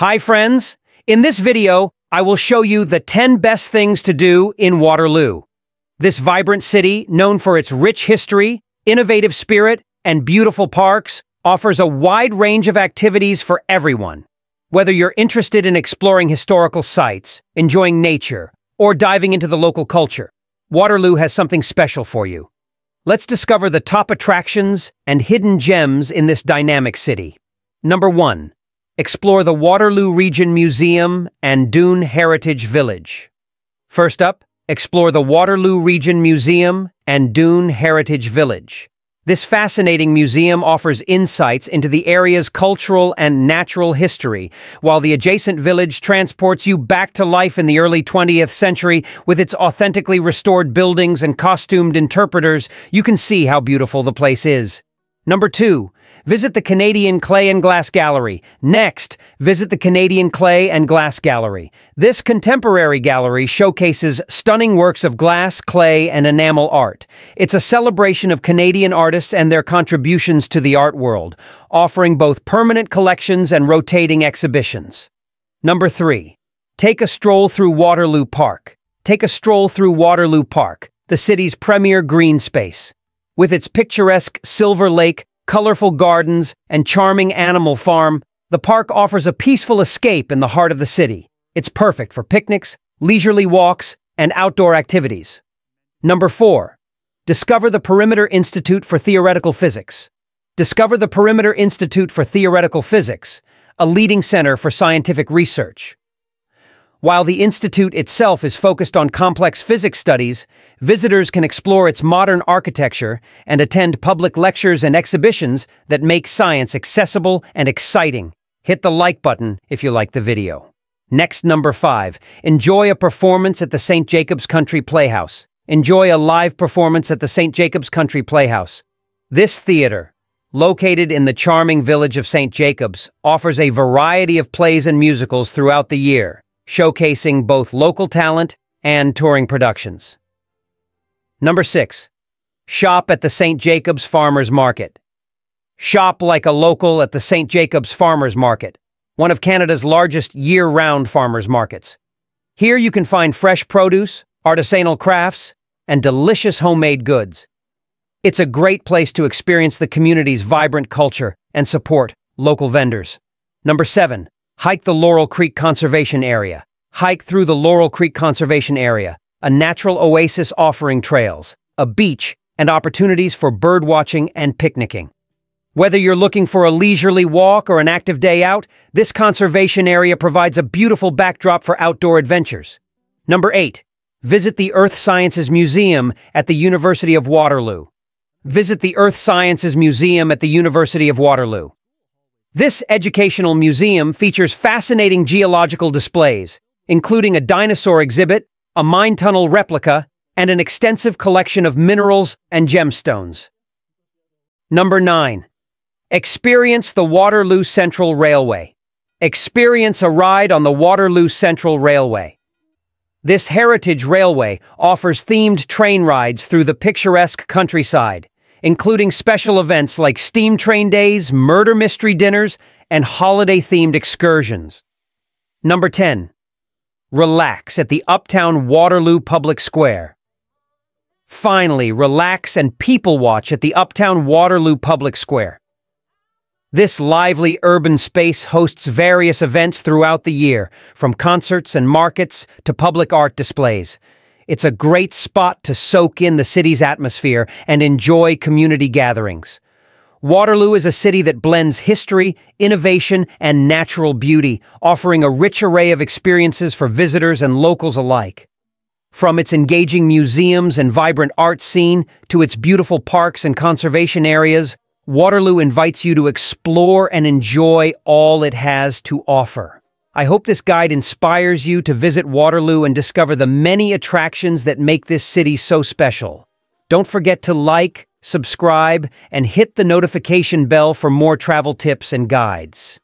Hi friends! In this video, I will show you the 10 best things to do in Waterloo. This vibrant city, known for its rich history, innovative spirit, and beautiful parks, offers a wide range of activities for everyone. Whether you're interested in exploring historical sites, enjoying nature, or diving into the local culture, Waterloo has something special for you. Let's discover the top attractions and hidden gems in this dynamic city. Number 1. Explore the Waterloo Region Museum and Doon Heritage Village. First up, explore the Waterloo Region Museum and Doon Heritage Village. This fascinating museum offers insights into the area's cultural and natural history, while the adjacent village transports you back to life in the early 20th century with its authentically restored buildings and costumed interpreters. You can see how beautiful the place is. Number 2. Visit the Canadian Clay and Glass Gallery. Next, visit the Canadian Clay and Glass Gallery. This contemporary gallery showcases stunning works of glass, clay, and enamel art. It's a celebration of Canadian artists and their contributions to the art world, offering both permanent collections and rotating exhibitions. Number 3. Take a stroll through Waterloo Park. Take a stroll through Waterloo Park, the city's premier green space. With its picturesque Silver Lake, colorful gardens, and charming animal farm, the park offers a peaceful escape in the heart of the city. It's perfect for picnics, leisurely walks, and outdoor activities. Number 4. Discover the Perimeter Institute for Theoretical Physics. Discover the Perimeter Institute for Theoretical Physics, a leading center for scientific research. While the institute itself is focused on complex physics studies, visitors can explore its modern architecture and attend public lectures and exhibitions that make science accessible and exciting. Hit the like button if you like the video. Next, number 5. Enjoy a performance at the St. Jacobs Country Playhouse. Enjoy a live performance at the St. Jacobs Country Playhouse. This theater, located in the charming village of St. Jacobs, offers a variety of plays and musicals throughout the year showcasing both local talent and touring productions. Number 6. Shop at the St. Jacobs Farmers Market. Shop like a local at the St. Jacobs Farmers Market, one of Canada's largest year-round farmers markets. Here you can find fresh produce, artisanal crafts, and delicious homemade goods. It's a great place to experience the community's vibrant culture and support local vendors. Number 7. Hike the Laurel Creek Conservation Area. Hike through the Laurel Creek Conservation Area, a natural oasis offering trails, a beach, and opportunities for birdwatching and picnicking. Whether you're looking for a leisurely walk or an active day out, this conservation area provides a beautiful backdrop for outdoor adventures. Number 8. Visit the Earth Sciences Museum at the University of Waterloo. Visit the Earth Sciences Museum at the University of Waterloo. This educational museum features fascinating geological displays, including a dinosaur exhibit, a mine tunnel replica, and an extensive collection of minerals and gemstones. Number 9. Experience the Waterloo Central Railway. Experience a ride on the Waterloo Central Railway. This heritage railway offers themed train rides through the picturesque countryside, including special events like steam train days, murder mystery dinners, and holiday-themed excursions. Number 10. Relax at the Uptown Waterloo Public Square. Finally, relax and people watch at the Uptown Waterloo Public Square. This lively urban space hosts various events throughout the year, from concerts and markets to public art displays. It's a great spot to soak in the city's atmosphere and enjoy community gatherings. Waterloo is a city that blends history, innovation, and natural beauty, offering a rich array of experiences for visitors and locals alike. From its engaging museums and vibrant art scene to its beautiful parks and conservation areas, Waterloo invites you to explore and enjoy all it has to offer. I hope this guide inspires you to visit Waterloo and discover the many attractions that make this city so special. Don't forget to like, subscribe, and hit the notification bell for more travel tips and guides.